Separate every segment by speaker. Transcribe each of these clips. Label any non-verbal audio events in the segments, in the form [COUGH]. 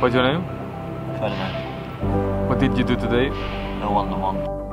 Speaker 1: What's your name?
Speaker 2: Ferdinand.
Speaker 1: What did you do today?
Speaker 2: No one, no one.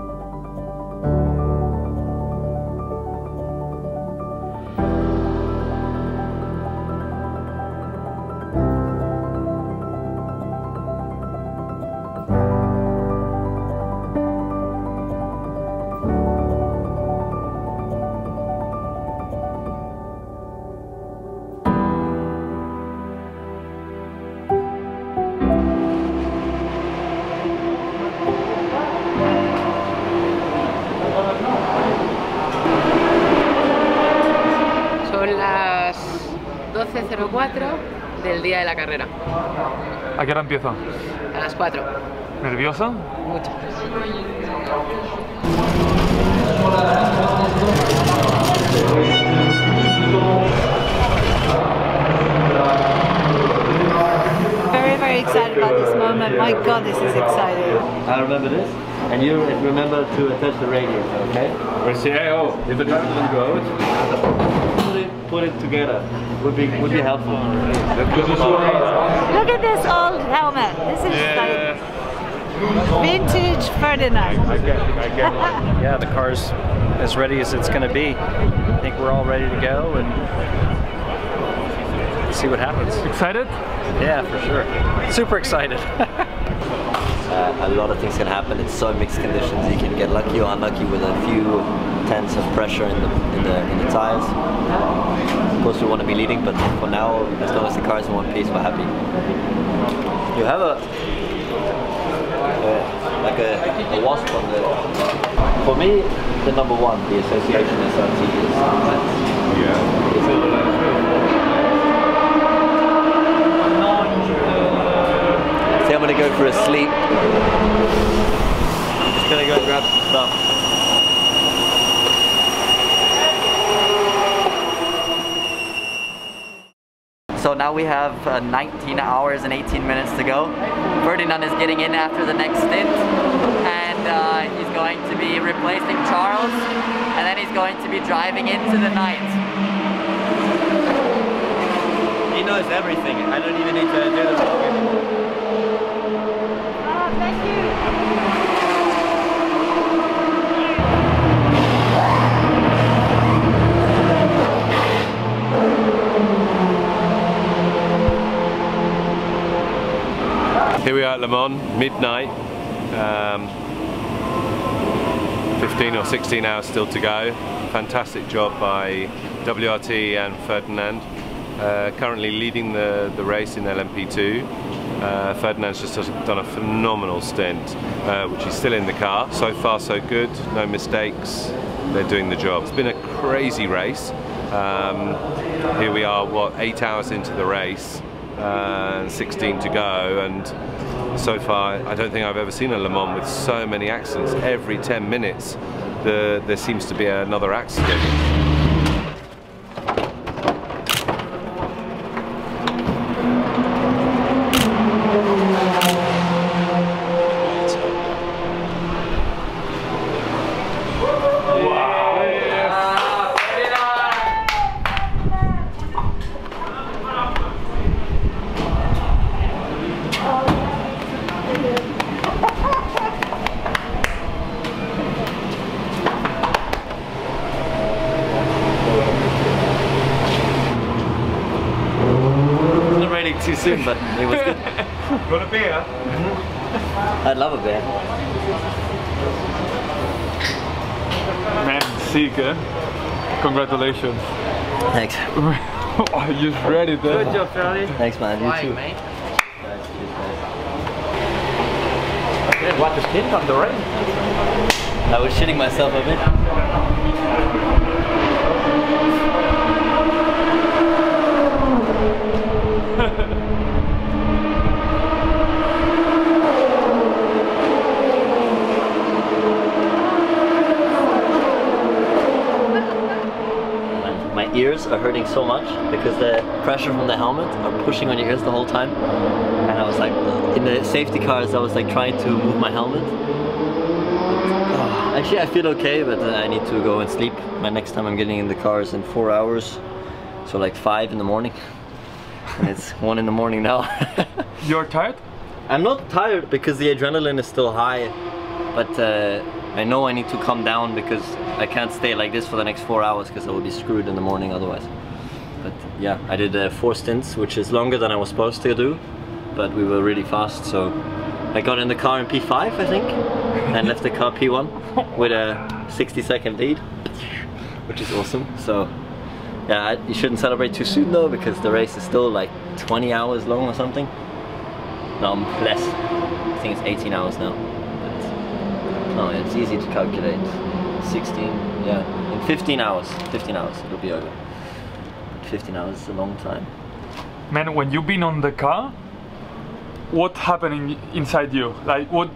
Speaker 3: 12.04 del día de la carrera,
Speaker 1: ¿A qué hora empieza?
Speaker 3: a las 4.
Speaker 1: ¿Nerviosa?
Speaker 3: Mucho.
Speaker 4: Very, very excited about this moment. My God, this is exciting.
Speaker 2: I remember this. And you remember to attach the radio, okay?
Speaker 5: We say, oh, if the driver doesn't go out,
Speaker 2: Put it, together. Would be would be helpful.
Speaker 4: Look at this old helmet. This is like vintage Ferdinand.
Speaker 5: I get, I get. [LAUGHS]
Speaker 6: yeah, the car's as ready as it's going to be. I think we're all ready to go and see what happens.
Speaker 1: Excited?
Speaker 6: Yeah, for sure. Super excited. [LAUGHS]
Speaker 2: Uh, a lot of things can happen. It's so mixed conditions. You can get lucky or unlucky with a few tenths of pressure in the in the in the tires. Of course, we want to be leading, but for now, as long as the car is in one piece, we're happy. You have a uh, like a, a wasp on the. For me, the number one, the association SRT is. See, I'm gonna go for a sleep. I'm Just gonna go grab some stuff. So now we have uh, 19 hours and 18 minutes to go. Ferdinand is getting in after the next stint and uh, he's going to be replacing Charles and then he's going to be driving into the night. He knows everything. I don't even need to do the vlog
Speaker 5: Le Mans, midnight. Um, 15 or 16 hours still to go. Fantastic job by WRT and Ferdinand. Uh, currently leading the, the race in LMP2. Uh, Ferdinand's just done a phenomenal stint, uh, which is still in the car. So far so good, no mistakes. They're doing the job. It's been a crazy race. Um, here we are, what, eight hours into the race uh, 16 to go and so far I don't think I've ever seen a Le Mans with so many accidents. Every 10 minutes the, there seems to be another accident.
Speaker 2: Wasn't ready too soon, but it was good. [LAUGHS]
Speaker 5: Got a beer?
Speaker 2: I'd love a beer.
Speaker 1: Man, sick, eh? Congratulations.
Speaker 2: Thanks. [LAUGHS]
Speaker 1: oh, you just read it, eh?
Speaker 6: job, Charlie.
Speaker 2: Thanks, man. You
Speaker 3: Why,
Speaker 2: too.
Speaker 3: mate?
Speaker 6: What the kid on the rain?
Speaker 2: I was shitting myself a bit. My ears are hurting so much because the pressure from the helmet are pushing on your ears the whole time. And I was like, in the safety cars, I was like trying to move my helmet. Ah, [SIGHS] Actually, I feel okay, but I need to go and sleep. My next time I'm getting in the car is in four hours, so like five in the morning. And it's [LAUGHS] one in the morning now. [LAUGHS]
Speaker 1: You're tired?
Speaker 2: I'm not tired because the adrenaline is still high, but uh, I know I need to calm down because I can't stay like this for the next four hours because I will be screwed in the morning otherwise. Yeah, I did uh, four stints, which is longer than I was supposed to do, but we were really fast, so I got in the car in P5, I think, and left the car P1 with a 60 second lead, which is awesome. So yeah, you shouldn't celebrate too soon though because the race is still like 20 hours long or something. No, less. I think it's 18 hours now. But, no, it's easy to calculate. 16, yeah. In 15 hours, 15 hours, it'll be over. 15 hours is a long time.
Speaker 1: Man, when you've been on the car, what happened inside you? Like, what?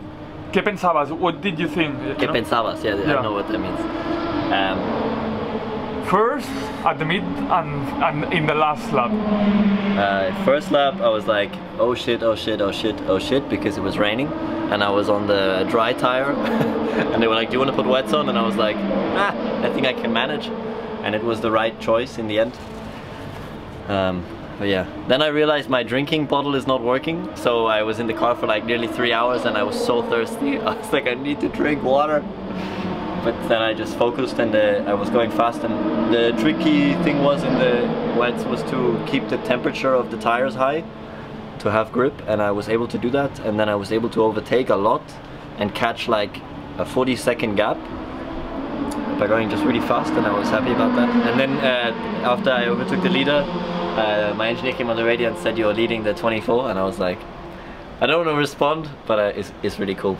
Speaker 1: ¿Qué pensabas? What did you think? you
Speaker 2: ¿Qué
Speaker 1: know?
Speaker 2: pensabas? Yeah,
Speaker 1: Yeah.
Speaker 2: I know what that means. Um,
Speaker 1: First, at the mid, and, and in the last lap.
Speaker 2: Uh, first lap, I was like, oh shit, oh shit, oh shit, oh shit, because it was raining, and I was on the dry tire, [LAUGHS] and they were like, do you want to put wets on? And I was like, ah, I think I can manage, and it was the right choice in the end. Um, but yeah, then I realized my drinking bottle is not working, so I was in the car for like nearly three hours, and I was so thirsty. [LAUGHS] I was like, I need to drink water. But then I just focused and uh, I was going fast and the tricky thing was in the wets was to keep the temperature of the tires high to have grip and I was able to do that and then I was able to overtake a lot and catch like a 40 second gap by going just really fast and I was happy about that. And then uh, after I overtook the leader, uh, my engineer came on the radio and said you're leading the 24 and I was like, I don't want to respond, but uh, it's, it's really cool.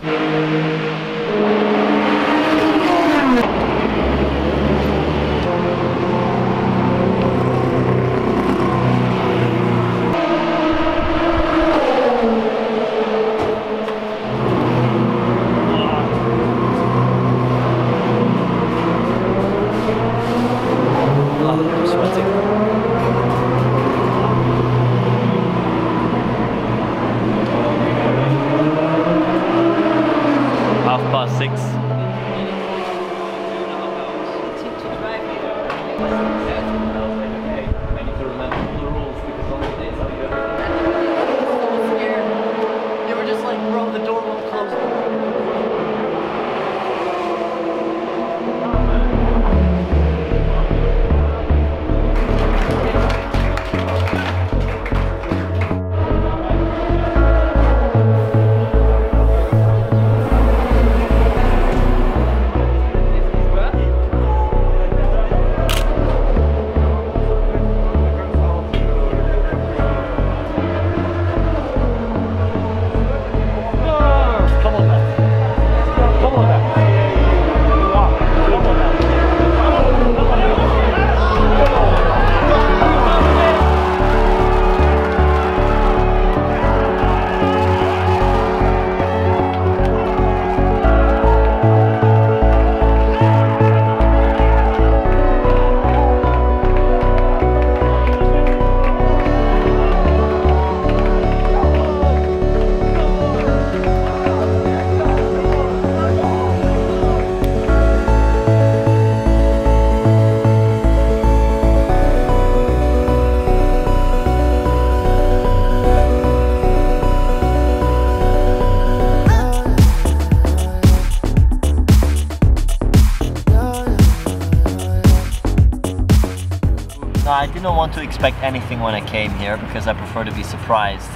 Speaker 2: No, I did not want to expect anything when I came here because I prefer to be surprised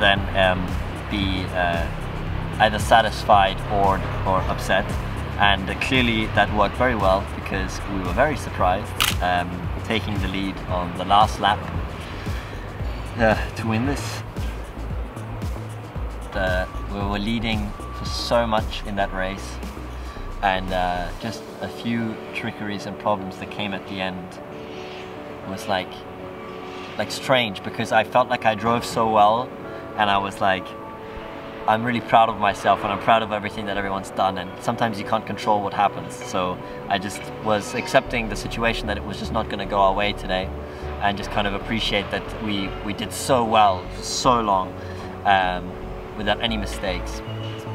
Speaker 2: than um, be uh, either satisfied or, or upset. And uh, clearly that worked very well because we were very surprised, um, taking the lead on the last lap uh, to win this. We were leading for so much in that race and uh, just a few trickeries and problems that came at the end was like like strange because I felt like I drove so well and I was like I'm really proud of myself and I'm proud of everything that everyone's done and sometimes you can't control what happens. So I just was accepting the situation that it was just not going to go our way today and just kind of appreciate that we we did so well for so long um, without any mistakes.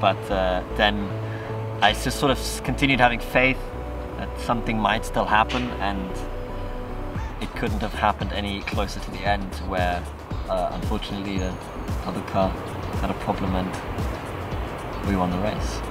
Speaker 2: But uh, then I just sort of continued having faith that something might still happen and it couldn't have happened any closer to the end where uh, unfortunately the other car had a problem and we won the race.